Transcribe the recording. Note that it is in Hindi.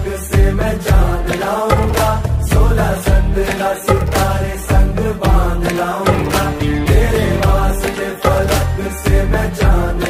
हक से मैं जान लाऊँगा, सोलह संदला सितारे संग बाँध लाऊँगा। तेरे वास्ते फलक से मैं जान